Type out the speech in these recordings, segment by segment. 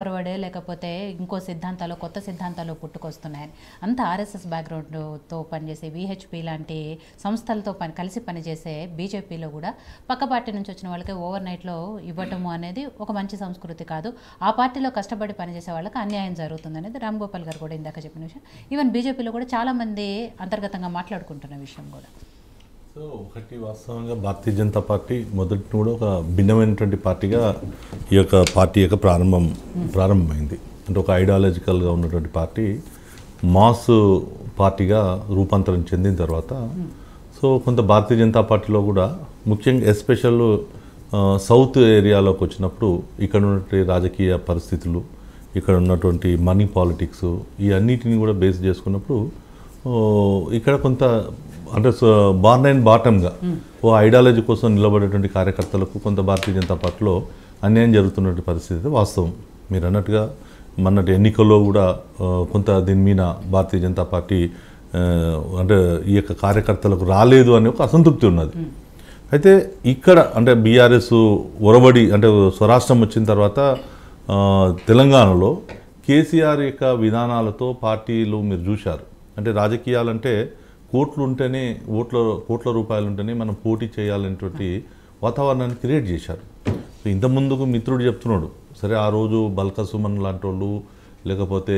ఫార్వర్డే లేకపోతే ఇంకో సిద్ధాంతాలు కొత్త సిద్ధాంతాలు పుట్టుకొస్తున్నాయని. అంత ఆర్ఎస్ఎస్ బ్యాక్గ్రౌండ్తో పనిచేసే విహెచ్పి లాంటి సంస్థలతో పని కలిసి పనిచేసే బీజేపీలో కూడా పక్క పార్టీ నుంచి వచ్చిన వాళ్ళకి ఓవర్ నైట్లో ఇవ్వటము అనేది ఒక మంచి సంస్కృతి కాదు. ఆ పార్టీలో కష్టపడి పనిచేసే వాళ్ళకి అన్యాయం జరుగుతుంది అనేది రామ్ గోపాల్ గారు కూడా ఇందాక చెప్పిన విషయం. ఈవెన్ బీజేపీలో కూడా చాలామంది అంతర్గతంగా మాట్లాడుకుంటున్న విషయం కూడా. సో ఒకటి వాస్తవంగా భారతీయ జనతా పార్టీ మొదటి కూడా ఒక భిన్నమైనటువంటి పార్టీగా ఈ యొక్క పార్టీ యొక్క ప్రారంభం ప్రారంభమైంది. అంటే ఒక ఐడియాలజికల్గా ఉన్నటువంటి పార్టీ మాస్ పార్టీగా రూపాంతరం చెందిన తర్వాత సో కొంత భారతీయ జనతా పార్టీలో కూడా ముఖ్యంగా ఎస్పెషల్ సౌత్ ఏరియాలోకి వచ్చినప్పుడు ఇక్కడ ఉన్నటువంటి రాజకీయ పరిస్థితులు ఇక్కడ ఉన్నటువంటి మనీ పాలిటిక్స్ ఈ అన్నిటిని కూడా బేస్ చేసుకున్నప్పుడు ఇక్కడ కొంత అంటే బార్న్ అండ్ బాటమ్గా ఓ ఐడియాలజీ కోసం నిలబడేటువంటి కార్యకర్తలకు కొంత భారతీయ జనతా పార్టీలో అన్యాయం జరుగుతున్నటువంటి పరిస్థితి వాస్తవం. మీరు అన్నట్టుగా మొన్నటి ఎన్నికల్లో కూడా కొంత దీని మీద భారతీయ జనతా పార్టీ అంటే ఈ యొక్క కార్యకర్తలకు రాలేదు అనే ఒక అసంతృప్తి ఉన్నది. అయితే ఇక్కడ అంటే బీఆర్ఎస్ ఒరబడి అంటే స్వరాష్ట్రం వచ్చిన తర్వాత తెలంగాణలో కేసీఆర్ యొక్క విధానాలతో పార్టీలు మీరు చూశారు. అంటే రాజకీయాలంటే కోట్లు ఉంటేనే ఓట్ల కోట్ల రూపాయలు ఉంటేనే మనం పోటీ చేయాలనేటువంటి వాతావరణాన్ని క్రియేట్ చేశారు. ఇంత ముందుకు మిత్రుడు చెప్తున్నాడు సరే ఆ రోజు బల్క సుమన్ లాంటి వాళ్ళు లేకపోతే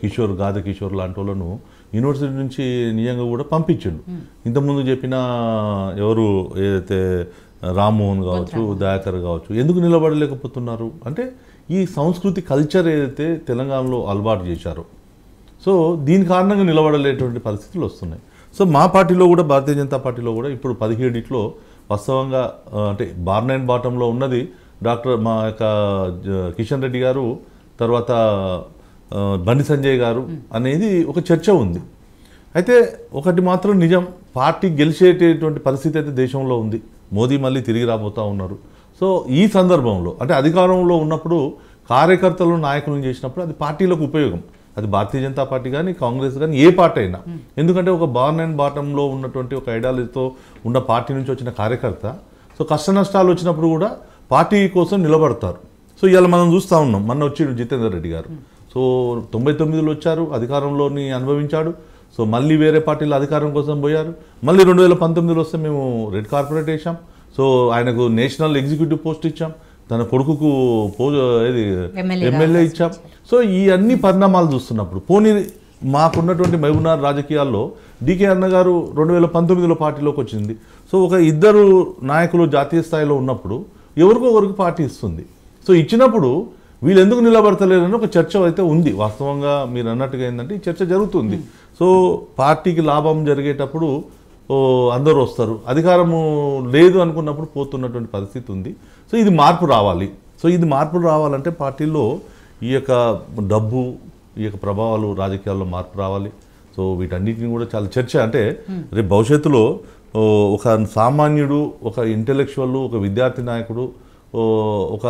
కిషోర్ గాద కిషోర్ లాంటి వాళ్ళను యూనివర్సిటీ నుంచి నిజంగా కూడా పంపించిండు. ఇంతకుముందు చెప్పిన ఎవరు ఏదైతే రామ్మోహన్ కావచ్చు దయాకర్ కావచ్చు ఎందుకు నిలబడలేకపోతున్నారు? అంటే ఈ సంస్కృతి కల్చర్ ఏదైతే తెలంగాణలో అలవాటు చేశారో. సో దీని కారణంగా నిలబడలేటువంటి పరిస్థితులు వస్తున్నాయి. సో మా పార్టీలో కూడా భారతీయ జనతా పార్టీలో కూడా ఇప్పుడు పదిహేడిట్లో వాస్తవంగా అంటే బార్న్ అండ్ బాటంలో ఉన్నది డాక్టర్ మా యొక్క కిషన్ రెడ్డి గారు తర్వాత బండి సంజయ్ గారు అనేది ఒక చర్చ ఉంది. అయితే ఒకటి మాత్రం నిజం పార్టీ గెలిచేటటువంటి పరిస్థితి అయితే దేశంలో ఉంది. మోదీ మళ్ళీ తిరిగి రాబోతా ఉన్నారు. సో ఈ సందర్భంలో అంటే అధికారంలో ఉన్నప్పుడు కార్యకర్తలు నాయకులను చేసినప్పుడు అది పార్టీలకు ఉపయోగం. అది భారతీయ జనతా పార్టీ కానీ కాంగ్రెస్ కానీ ఏ పార్టీ అయినా. ఎందుకంటే ఒక బార్న్ అండ్ బాటంలో ఉన్నటువంటి ఒక ఐడియాలజీతో ఉన్న పార్టీ నుంచి వచ్చిన కార్యకర్త సో కష్ట నష్టాలు వచ్చినప్పుడు కూడా పార్టీ కోసం నిలబడతారు. సో ఇవాళ మనం చూస్తూ ఉన్నాం. మొన్న వచ్చిండు జితేందర్ రెడ్డి గారు. సో తొంభై తొమ్మిదిలో వచ్చారు అధికారంలోని అనుభవించాడు. సో మళ్ళీ వేరే పార్టీలో అధికారం కోసం పోయారు. మళ్ళీ రెండు వేల పంతొమ్మిదిలో వస్తే మేము రెడ్ కార్పొరేట్ వేసాం సో ఆయనకు నేషనల్ ఎగ్జిక్యూటివ్ పోస్ట్ ఇచ్చాం. తన కొడుకుకు పో ఏది ఎమ్మెల్యే ఇచ్చాం. సో ఈ అన్ని పరిణామాలు చూస్తున్నప్పుడు పోనీ మాకున్నటువంటి మహబూబ్నగర్ రాజకీయాల్లో డికే అన్న గారు రెండు వేల పంతొమ్మిదిలో పార్టీలోకి వచ్చింది. సో ఒక ఇద్దరు నాయకులు జాతీయ స్థాయిలో ఉన్నప్పుడు ఎవరికో ఒకరికి పార్టీ ఇస్తుంది. సో ఇచ్చినప్పుడు వీళ్ళు ఎందుకు నిలబడతలేరని ఒక చర్చ అయితే ఉంది. వాస్తవంగా మీరు అన్నట్టుగా ఏంటంటే ఈ చర్చ జరుగుతుంది. సో పార్టీకి లాభం జరిగేటప్పుడు అందరూ వస్తారు. అధికారము లేదు అనుకున్నప్పుడు పోతున్నటువంటి పరిస్థితి ఉంది. సో ఇది మార్పు రావాలి. సో ఇది మార్పు రావాలంటే పార్టీలో ఈ యొక్క డబ్బు ఈ యొక్క ప్రభావాలు రాజకీయాల్లో మార్పు రావాలి. సో వీటన్నిటిని కూడా చాలా చర్చ అంటే రేపు భవిష్యత్తులో ఒక సామాన్యుడు ఒక ఇంటెలెక్చువల్ ఒక విద్యార్థి నాయకుడు ఒక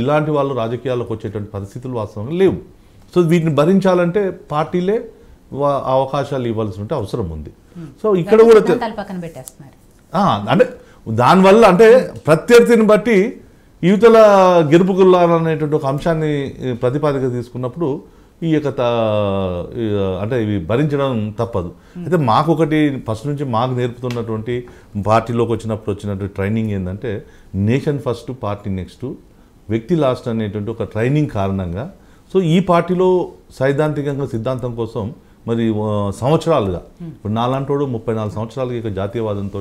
ఇలాంటి వాళ్ళు రాజకీయాల్లోకి వచ్చేటువంటి పరిస్థితులు వాస్తవంగా లేవు. సో వీటిని భరించాలంటే పార్టీలే అవకాశాలు ఇవ్వాల్సిన అవసరం ఉంది. సో ఇక్కడ కూడా పక్కన పెట్టేస్తున్నారు. అంటే దానివల్ల అంటే ప్రత్యర్థిని బట్టి యువతల గెలుపుకుల్లారనేటువంటి ఒక అంశాన్ని ప్రతిపాదిక తీసుకున్నప్పుడు ఈ యొక్క అంటే ఇవి భరించడం తప్పదు. అయితే మాకు ఒకటి ఫస్ట్ నుంచి మాకు నేర్పుతున్నటువంటి పార్టీలోకి వచ్చినప్పుడు వచ్చినటువంటి ట్రైనింగ్ ఏంటంటే నేషన్ ఫస్ట్ పార్టీ నెక్స్ట్ వ్యక్తి లాస్ట్ అనేటువంటి ఒక ట్రైనింగ్ కారణంగా. సో ఈ పార్టీలో సైద్ధాంతికంగా సిద్ధాంతం కోసం మరి సంవత్సరాలుగా. ఇప్పుడు నాలాంటోడు ముప్పై నాలుగు సంవత్సరాలుగా ఇక జాతీయవాదంతో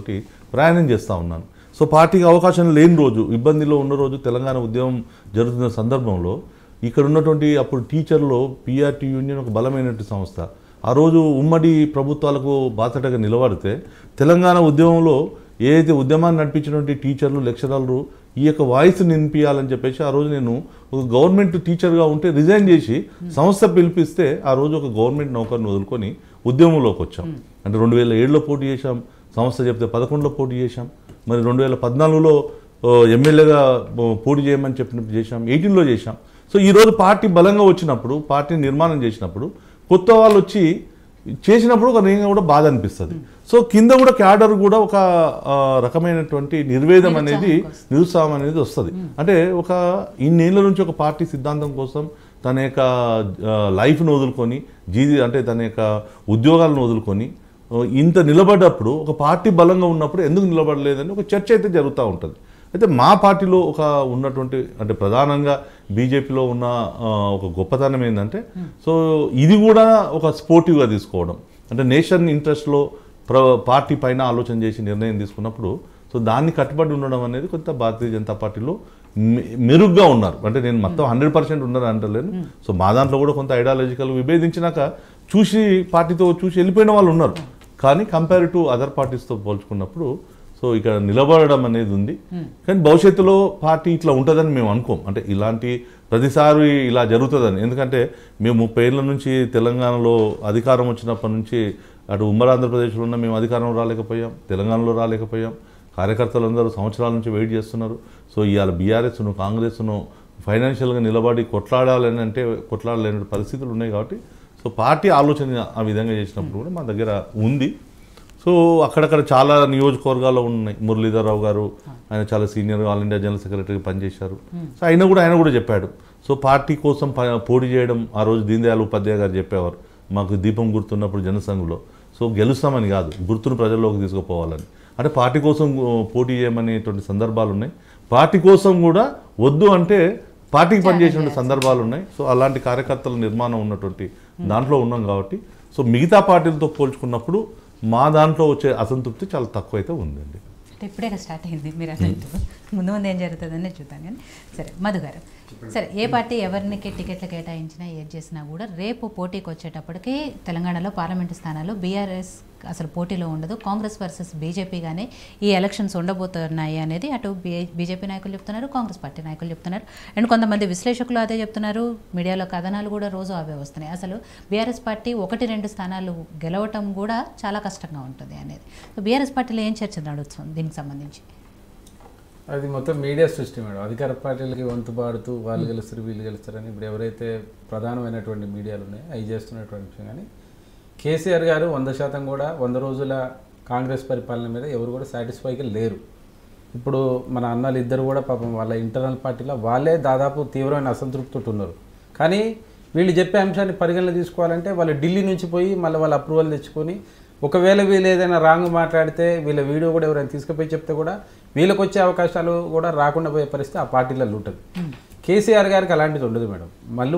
ప్రయాణం చేస్తూ ఉన్నాను. సో పార్టీకి అవకాశం లేని రోజు ఇబ్బందిలో ఉన్న రోజు తెలంగాణ ఉద్యమం జరుగుతున్న సందర్భంలో ఇక్కడ ఉన్నటువంటి అప్పుడు టీచర్లో పిఆర్టీ యూనియన్ ఒక బలమైనటువంటి సంస్థ. ఆ రోజు ఉమ్మడి ప్రభుత్వాలకు బాసటగా నిలబడితే తెలంగాణ ఉద్యమంలో ఏదైతే ఉద్యమాన్ని నడిపించినటువంటి టీచర్లు లెక్చరర్లు ఈ యొక్క వాయిస్ నినిపించాలని చెప్పేసి ఆ రోజు నేను ఒక గవర్నమెంట్ టీచర్గా ఉంటే రిజైన్ చేసి సంస్థ పిలిపిస్తే ఆ రోజు ఒక గవర్నమెంట్ నౌకర్ని వదులుకొని ఉద్యమంలోకి వచ్చాం. అంటే రెండు వేల ఏడులో పోటీ చేశాం సంస్థ చెప్తే పదకొండులో పోటీ చేశాం మరి రెండు వేల పద్నాలుగులో ఎమ్మెల్యేగా పోటీ చేయమని చెప్పినప్పుడు చేశాం ఎయిటీన్లో చేశాం. సో ఈరోజు పార్టీ బలంగా వచ్చినప్పుడు పార్టీ నిర్మాణం చేసినప్పుడు కొత్త వాళ్ళు వచ్చి చేసినప్పుడు ఒక నేను కూడా బాధ అనిపిస్తుంది. సో కింద కూడా క్యాడర్ కూడా ఒక రకమైనటువంటి నిర్వేదం అనేది నిరుత్సాహం అనేది వస్తుంది. అంటే ఒక ఇన్నేళ్ళ నుంచి ఒక పార్టీ సిద్ధాంతం కోసం తన యొక్క లైఫ్ను వదులుకొని జీవి అంటే తన యొక్క ఉద్యోగాలను వదులుకొని ఇంత నిలబడ్డప్పుడు ఒక పార్టీ బలంగా ఉన్నప్పుడు ఎందుకు నిలబడలేదని ఒక చర్చ అయితే జరుగుతూ ఉంటుంది. అయితే మా పార్టీలో ఒక ఉన్నటువంటి అంటే ప్రధానంగా బీజేపీలో ఉన్న ఒక గొప్పతనం ఏంటంటే సో ఇది కూడా ఒక స్పోర్టివ్గా తీసుకోవడం. అంటే నేషన్ ఇంట్రెస్ట్లో ప్ర పార్టీ పైన ఆలోచన చేసి నిర్ణయం తీసుకున్నప్పుడు సో దాన్ని కట్టుబడి ఉండడం అనేది కొంత భారతీయ జనతా పార్టీలో మెరుగ్గా ఉన్నారు. అంటే నేను మొత్తం హండ్రెడ్ పర్సెంట్ ఉన్నారు అంటలేను. సో మా దాంట్లో కూడా కొంత ఐడియాలజికల్ విభేదించినాక చూసి పార్టీతో చూసి వెళ్ళిపోయిన వాళ్ళు ఉన్నారు. కానీ కంపేర్ టు అదర్ పార్టీస్తో పోల్చుకున్నప్పుడు సో ఇక్కడ నిలబడడం అనేది ఉంది. కానీ భవిష్యత్తులో పార్టీ ఇట్లా ఉంటుందని మేము అనుకోం. అంటే ఇలాంటి ప్రతిసారి ఇలా జరుగుతుందని. ఎందుకంటే మేము ముప్పై ఏళ్ళ నుంచి తెలంగాణలో అధికారం వచ్చినప్పటి నుంచి అటు ఉమ్మడి ఆంధ్రప్రదేశ్లో ఉన్న మేము అధికారం రాలేకపోయాం. తెలంగాణలో రాలేకపోయాం. కార్యకర్తలందరూ సంవత్సరాల నుంచి వెయిట్ చేస్తున్నారు. సో ఇవాళ బీఆర్ఎస్ను కాంగ్రెస్ను ఫైనాన్షియల్గా నిలబడి కొట్లాడాలని అంటే కొట్లాడలేని పరిస్థితులు ఉన్నాయి కాబట్టి. సో పార్టీ ఆలోచన ఆ విధంగా చేసినప్పుడు కూడా మా దగ్గర ఉంది. సో అక్కడక్కడ చాలా నియోజకవర్గాల్లో ఉన్నాయి. మురళీధరరావు గారు ఆయన చాలా సీనియర్ ఆల్ ఇండియా జనరల్ సెక్రటరీగా పనిచేశారు. సో ఆయన కూడా ఆయన కూడా చెప్పాడు. సో పార్టీ కోసం పోటీ చేయడం ఆ రోజు దీన్ దయాళ్ ఉపాధ్యాయ గారు చెప్పేవారు. మాకు దీపం గుర్తున్నప్పుడు జనసంఘలో. సో గెలుస్తామని కాదు గుర్తును ప్రజల్లోకి తీసుకుపోవాలని. అంటే పార్టీ కోసం పోటీ చేయమనేటువంటి సందర్భాలు ఉన్నాయి. పార్టీ కోసం కూడా వద్దు అంటే పార్టీకి పనిచేసిన సందర్భాలు ఉన్నాయి. సో అలాంటి కార్యకర్తల నిర్మాణం ఉన్నటువంటి దాంట్లో ఉన్నాం కాబట్టి. సో మిగతా పార్టీలతో పోల్చుకున్నప్పుడు మా దాంట్లో వచ్చే అసంతృప్తి చాలా తక్కువ అయితే ఉందండి. అంటే ఇప్పుడే స్టార్ట్ అయింది మీరు అన్నట్టు. ముందు ముందు ఏం జరుగుతుందనే చూద్దాం కానీ. సరే మధు గారు సరే ఏ పార్టీ ఎవరికి టికెట్లు కేటాయించినా ఏది చేసినా కూడా రేపు పోటీకి వచ్చేటప్పటికి తెలంగాణలో పార్లమెంటు స్థానాలు బీఆర్ఎస్ అసలు పోటీలో ఉండదు. కాంగ్రెస్ వర్సెస్ బీజేపీగానే ఈ ఎలక్షన్స్ ఉండబోతున్నాయి అనేది అటు బీజేపీ నాయకులు చెప్తున్నారు కాంగ్రెస్ పార్టీ నాయకులు చెప్తున్నారు. అండ్ కొంతమంది విశ్లేషకులు అదే చెప్తున్నారు. మీడియాలో కథనాలు కూడా రోజు అవే వస్తున్నాయి. అసలు బీఆర్ఎస్ పార్టీ ఒకటి రెండు స్థానాలు గెలవటం కూడా చాలా కష్టంగా ఉంటుంది అనేది. బీఆర్ఎస్ పార్టీలో ఏం చర్చ నడుస్తుంది దీనికి సంబంధించి? అది మొత్తం మీడియా సృష్టి మేడం. అధికార పార్టీలకి వంతు పాడుతూ వాళ్ళు గెలుస్తారు వీళ్ళు గెలుస్తారని ఇప్పుడు ఎవరైతే ప్రధానమైనటువంటి మీడియాలు ఉన్నాయో అవి చేస్తున్నటువంటి విషయం. కానీ కేసీఆర్ గారు వంద శాతం కూడా వంద రోజుల కాంగ్రెస్ పరిపాలన మీద ఎవరు కూడా సాటిస్ఫైగా లేరు. ఇప్పుడు మన అన్నలు ఇద్దరు కూడా పాపం వాళ్ళ ఇంటర్నల్ పార్టీలో వాళ్ళే దాదాపు తీవ్రమైన అసంతృప్తితో ఉన్నారు. కానీ వీళ్ళు చెప్పే అంశాన్ని పరిగణన తీసుకోవాలంటే వాళ్ళు ఢిల్లీ నుంచి పోయి మళ్ళీ వాళ్ళ అప్రూవల్ తెచ్చుకొని ఒకవేళ వీళ్ళు ఏదైనా రాంగ్ మాట్లాడితే వీళ్ళ వీడియో కూడా ఎవరైనా తీసుకుపోయి చెప్తే కూడా వీళ్ళకి వచ్చే అవకాశాలు కూడా రాకుండా పోయే పరిస్థితి ఆ పార్టీలలో ఉంటుంది. కేసీఆర్ గారికి అలాంటిది ఉండదు మేడం. మళ్ళీ